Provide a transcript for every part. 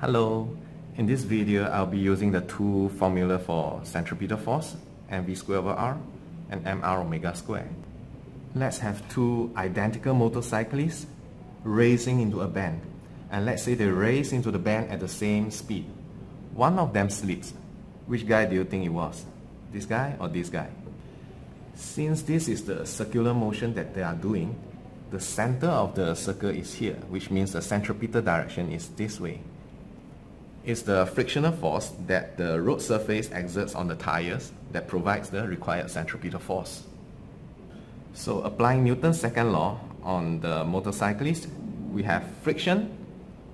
Hello, in this video I'll be using the two formula for centripetal force, mv square over r and mr omega square. Let's have two identical motorcyclists racing into a bend and let's say they race into the bend at the same speed. One of them slips. Which guy do you think it was? This guy or this guy? Since this is the circular motion that they are doing, the center of the circle is here, which means the centripetal direction is this way. It's the frictional force that the road surface exerts on the tires that provides the required centripetal force. So applying Newton's second law on the motorcyclist, we have friction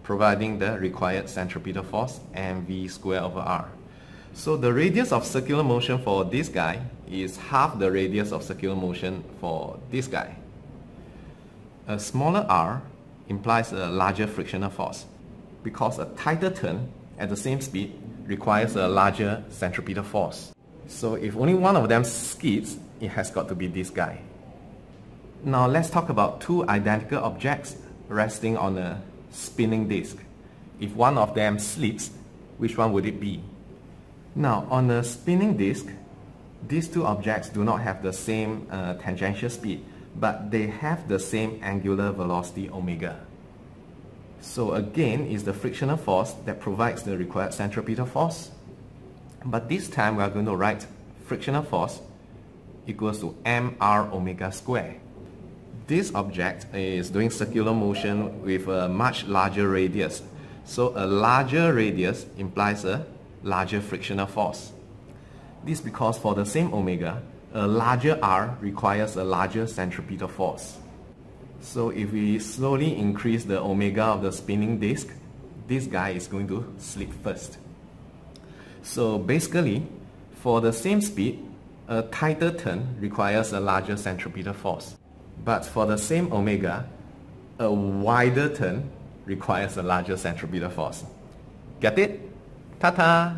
providing the required centripetal force mv square over r. So the radius of circular motion for this guy is half the radius of circular motion for this guy. A smaller r implies a larger frictional force because a tighter turn at the same speed requires a larger centripetal force. So if only one of them skids, it has got to be this guy. Now let's talk about two identical objects resting on a spinning disk. If one of them slips, which one would it be? Now on a spinning disk, these two objects do not have the same uh, tangential speed but they have the same angular velocity omega. So again is the frictional force that provides the required centripetal force. But this time we are going to write frictional force equals to mr omega square. This object is doing circular motion with a much larger radius. So a larger radius implies a larger frictional force. This because for the same omega, a larger R requires a larger centripetal force. So if we slowly increase the omega of the spinning disk, this guy is going to slip first. So basically, for the same speed, a tighter turn requires a larger centripetal force. But for the same omega, a wider turn requires a larger centripetal force. Get it? Ta-ta!